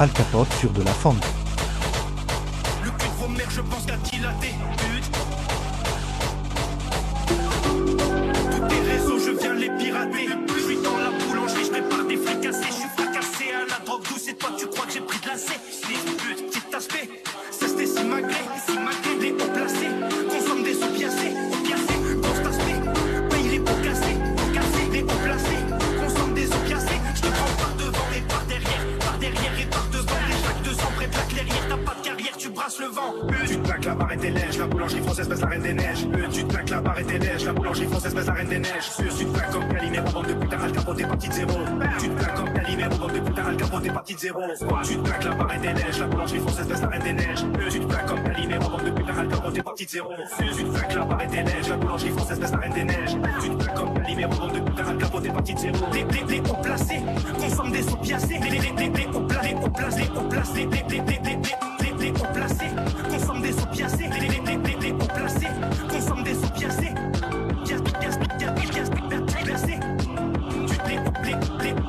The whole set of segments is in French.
Al Capote sur de la fente. Le vos mères, je pense. Pute. Tous tes réseaux, je viens les pirater. Je suis dans la boulangerie, je prépare des fricassés. Je suis fracassé à la drogue douce et toi tu crois que j'ai pris de la C. le vent. Tu la barre et tes la boulangerie française baisse la reine des neiges. Tu claques la barre et tes la boulangerie française baisse la reine des neiges. Tu claques comme Calimero, bande de putain, Al Capone, t'es parti de zéro. Tu claques comme Calimero, bande de putain, Al parti de zéro. Tu claques la barre et tes lèches, la boulangerie française baisse la reine des neiges. Tu claques comme Calimero, bande de putain, Al Capone, t'es parti de zéro. Tu te plaques, la barre et tes lèches, la boulangerie française baisse la reine des neiges. Tu claques comme Calimero, bande de putain, Al parti de zéro. Les hauts placés, consomme des sous piacés. Les hauts placés, les hauts placés, les hauts placés, les consomme des opiacés. Les, les, les, les, les, les hauts placés, consomme des opiacés. Piacés. Tu les, les, les,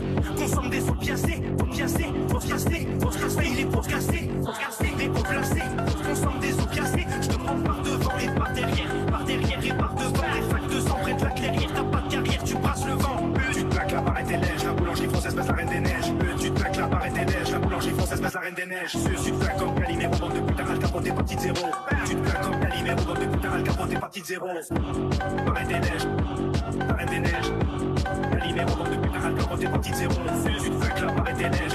hauts placés, consomme des opiacés, opiacés, opiacés, opiacés, les hauts cassés, cassés, les hauts placés, consomme des opiacés, je te prends par devant et par derrière, par derrière et par devant, les facs de sang près de la clairière, t'as pas de carrière, tu brasses le vent, Tu te plaques la barre tes lèges, la boulangerie française passe la reine des neiges. Tu te plaques la barre tes lèges, la boulangerie française passe la reine des neiges. Tu te plaques comme Calimero, bande de putain, Al Capone, t'es parti de zéro. Tu te plaques comme Calimero, bande de putain, Al Capone, t'es parti de zéro. Barre lèges, la reine des neiges petites héros. Une feuille, la marée des neiges.